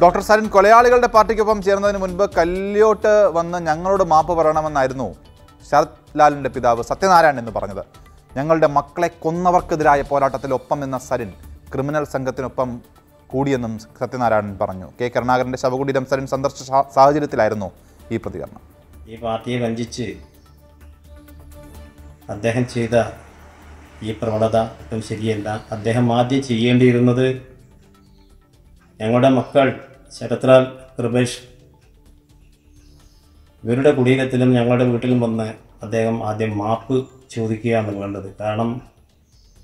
Doctor Sarin കൊലയാളികളുടെ പാർട്ടിക്കൊപ്പം ചേർന്നതിന് മുൻപ് കല്യോട്ട് വന്ന് ഞങ്ങളോട് മാപ്പ് പറയണമെന്നായിരുന്നു ശരത് ലാലിന്റെ പിതാവ് സത്യനാരായണൻ എന്ന് പറഞ്ഞത്. ഞങ്ങളുടെ മക്കളെ കൊന്നവർക്കെതിരായ പോരാട്ടത്തിൽ ഒപ്പം എന്ന സരിൻ ക്രിമിനൽ സംഘത്തിനൊപ്പം കൂടിയെന്നും സത്യനാരായണൻ പറഞ്ഞു. കെ കരുണാകരന്റെ ശവകുടീരം സരിൻ സന്ദർശിച്ച സാഹചര്യത്തിലായിരുന്നു ഈ പ്രതികരണം. ഈ പാർട്ടിയെ വഞ്ചിച്ച് അദ്ദേഹം ചെയ്ത ഈ പ്രവണത ഒട്ടും ശരിയല്ല. അദ്ദേഹം ആദ്യം ചെയ്യേണ്ടിയിരുന്നത് ഞങ്ങളുടെ മക്കൾ ശരത്ലാൽ കൃപേഷ്. ഇവരുടെ കുടീരത്തിലും ഞങ്ങളുടെ വീട്ടിലും വന്ന് അദ്ദേഹം ആദ്യം മാപ്പ് ചോദിക്കുകയാണ് വേണ്ടത്. കാരണം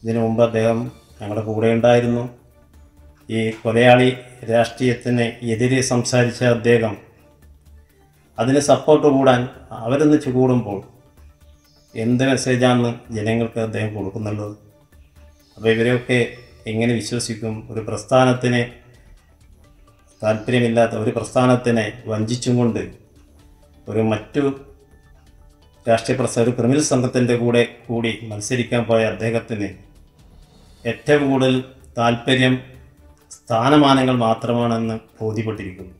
ഇതിനു മുമ്പ് അദ്ദേഹം ഞങ്ങളുടെ കൂടെ ഉണ്ടായിരുന്നു. ഈ കൊലയാളി രാഷ്ട്രീയത്തിന് എതിരെ സംസാരിച്ച അദ്ദേഹം അതിന് സപ്പോർട്ട് കൂടാൻ അവരൊന്നിച്ച് കൂടുമ്പോൾ എന്ത് മെസ്സേജാണ് ജനങ്ങൾക്ക് അദ്ദേഹം കൊടുക്കുന്നുള്ളത് അപ്പോൾ ഇവരെയൊക്കെ എങ്ങനെ വിശ്വസിക്കും? ഒരു പ്രസ്ഥാനത്തിന് താല്പര്യമില്ലാത്ത ഒരു പ്രസ്ഥാനത്തിനെ വഞ്ചിച്ചും കൊണ്ട് ഒരു മറ്റു രാഷ്ട്രീയ പ്രസ്ഥാന ഒരു ക്രിമിനൽ സംഘത്തിന്റെ കൂടെ കൂടി മത്സരിക്കാൻ പോയ അദ്ദേഹത്തിന് ഏറ്റവും കൂടുതൽ താല്പര്യം സ്ഥാനമാനങ്ങൾ മാത്രമാണെന്ന് ബോധ്യപ്പെട്ടിരിക്കുന്നു.